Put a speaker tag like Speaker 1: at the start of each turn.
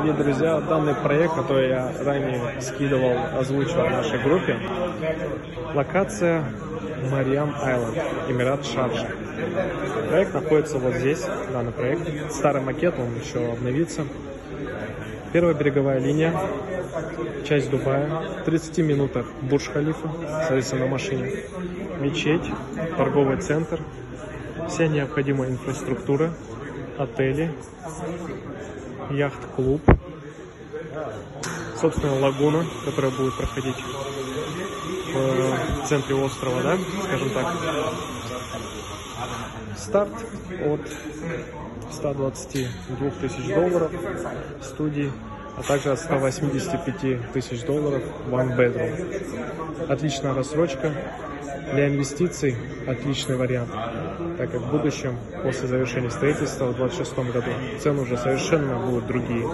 Speaker 1: дорогие друзья, данный проект, который я ранее скидывал, озвучивал в нашей группе, локация Мариам Айленд, Эмират Шарджа. Проект находится вот здесь, данный проект. Старый макет, он еще обновится. Первая береговая линия, часть Дубая, в 30 минутах Бурж-Халифа, соответственно, на машине, мечеть, торговый центр, вся необходимая инфраструктура, отели, яхт-клуб, собственно, лагуна, которая будет проходить в центре острова, да, скажем так. Старт от 122 тысяч долларов студии, а также от 185 тысяч долларов one bedroom. Отличная рассрочка. Для инвестиций отличный вариант, так как в будущем, после завершения строительства в 2026 году, цены уже совершенно будут другие.